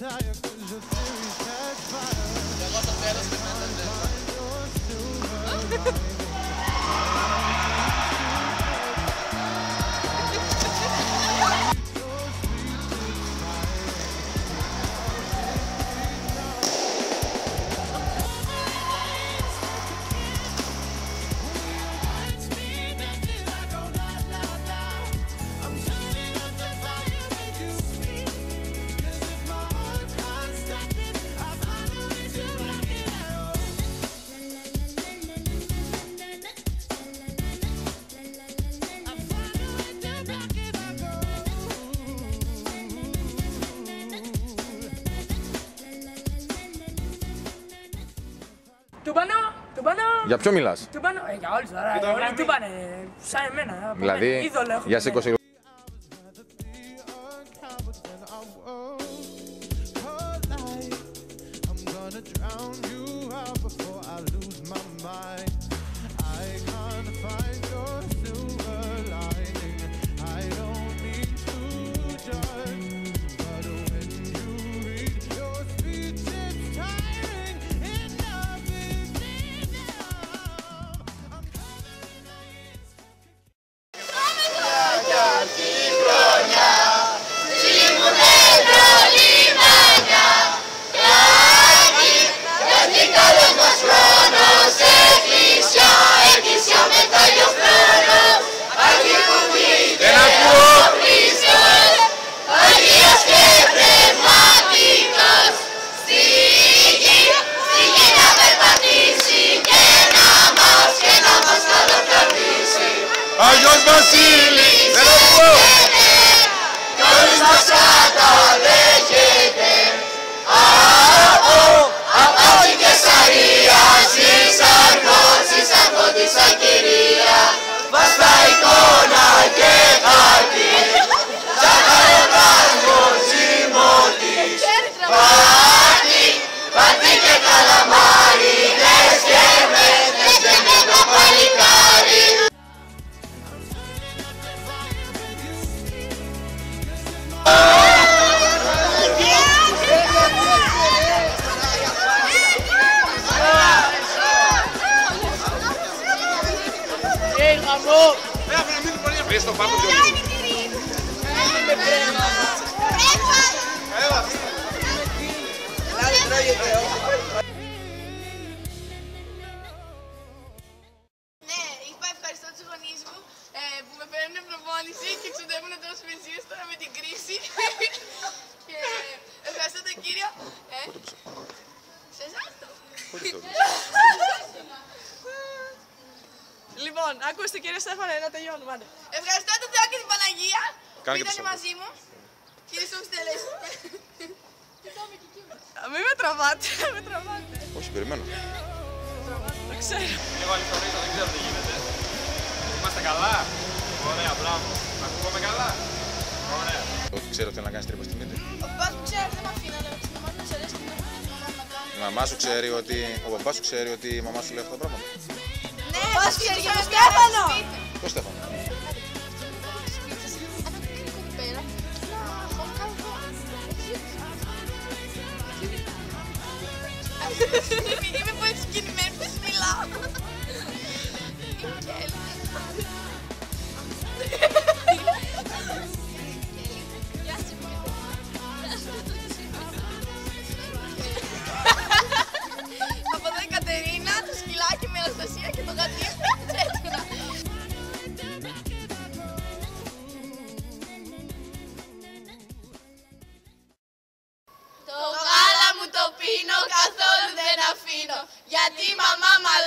Der war doch der, das gemessen ist. Your silver lining. Του πανώ, του πανώ. Για ποιο μιλάς, Του πανώ, ε, για όλους τώρα. Όλοι του πάνε, σαν εμένα. από δηλαδή μένα. Είδωλο έχω για και σε εμένα. 20 Be a coward when I won't collide. I'm gonna drown you out before I lose my mind. reconcilie. Βρες το πάπο πιο λίγο. Ναι, είπα ευχαριστώ τους γονείς μου ε, που με παίρνουν προπόνηση και ξοδεύουν τόσο βενζίνες τώρα με την κρίση. και ευχαριστώ τον κύριο. Ε, σε εσάς το. Λοιπόν, ακούστε κύριε Στέφανε, να τελειώνουμε. άντε. Ευχαριστώ τον Θεό και την Παναγία που Κάνε και το ήταν σώμα. μαζί μου. Κύριε Σομστέλες. Α, Μην με τραβάτε, μην με τραβάτε. Όχι, περιμένω. Το ξέρω. Λίγο αληθωρίζω, δεν ξέρω τι γίνεται. Είμαστε καλά. Ωραία, μπράβο. Τα ακούγαμε καλά. Ωραία. Ότι ξέρω θέλει να κάνεις τρύπα στη μύτη. Ο παπάς μου ξέρει, δεν με αφήνει, αλλά στην μαμά μου σε αρέσει και να Η μαμά σου ξέρει ότι. Ο παπάς σου ξέρει ότι η μαμά σου λέει αυτά τα πράγματα. Μπάσκετ για τον Στέφανο! Ποιος Στέφανο; Είμαι πολύ συγκινημένη που μιλάω. Είμαι και Fatima, mamá,